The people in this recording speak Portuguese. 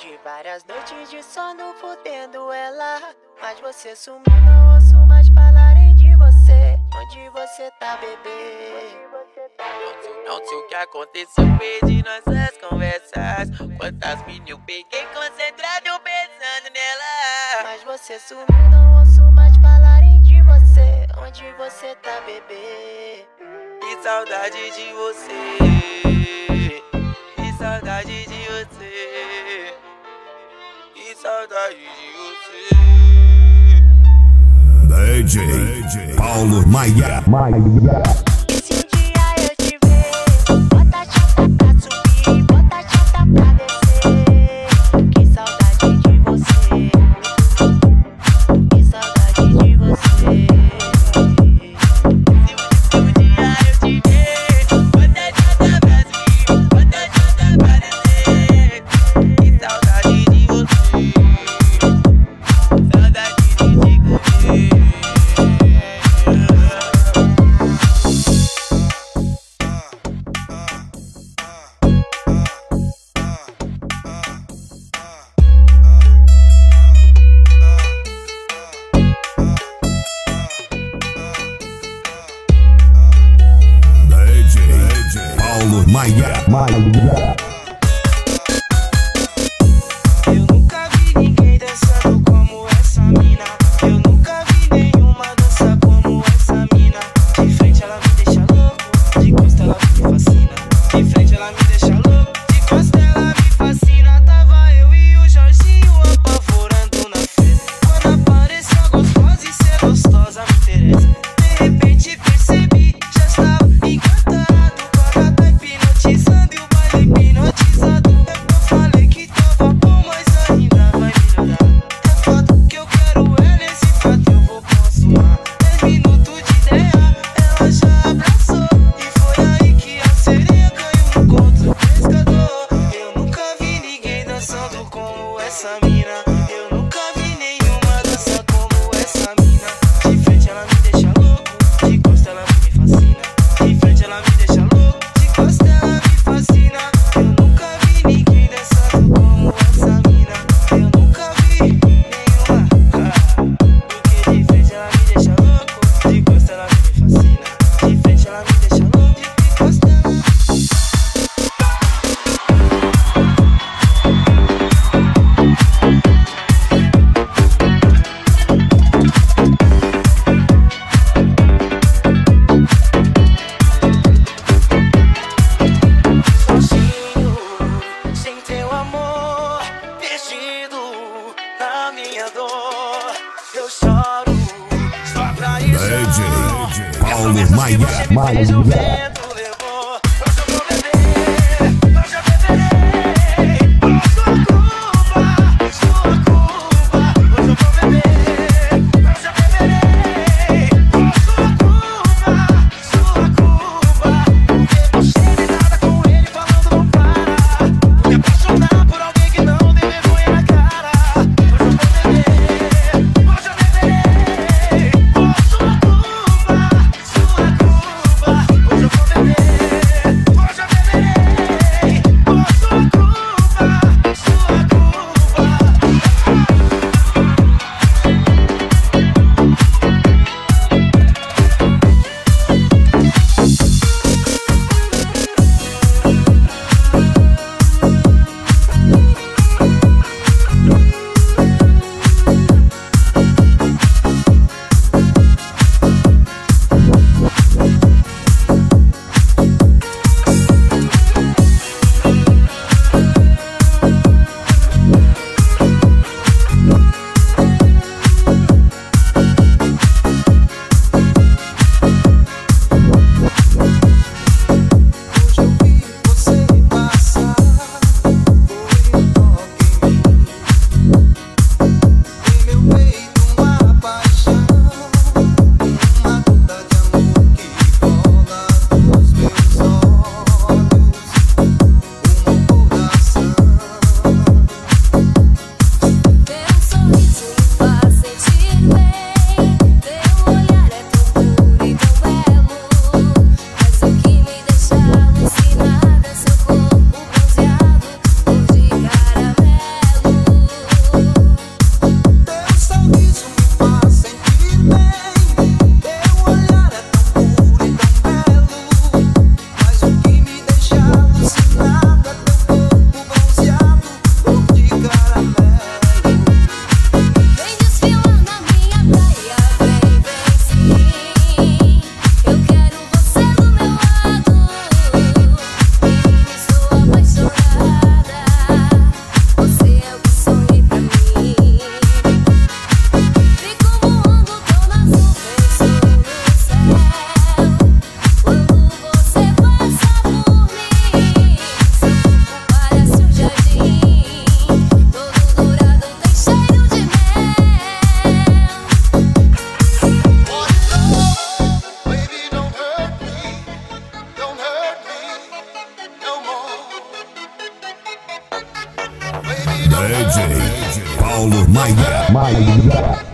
De várias noites de sono fudendo ela. Mas você sumiu, não ouço mais falarem de você. Onde você tá, bebê? Não sei, não o que aconteceu, perdi nossas conversas. Quantas meninas eu peguei concentrado pensando nela. Mas você sumiu, não ouço mais falarem de você. Onde você tá, bebê? Que saudade de você. Que saudade saudade de você. DJ Paulo Maia. Maia. Paulo Maia. Maia. Maia. Maia.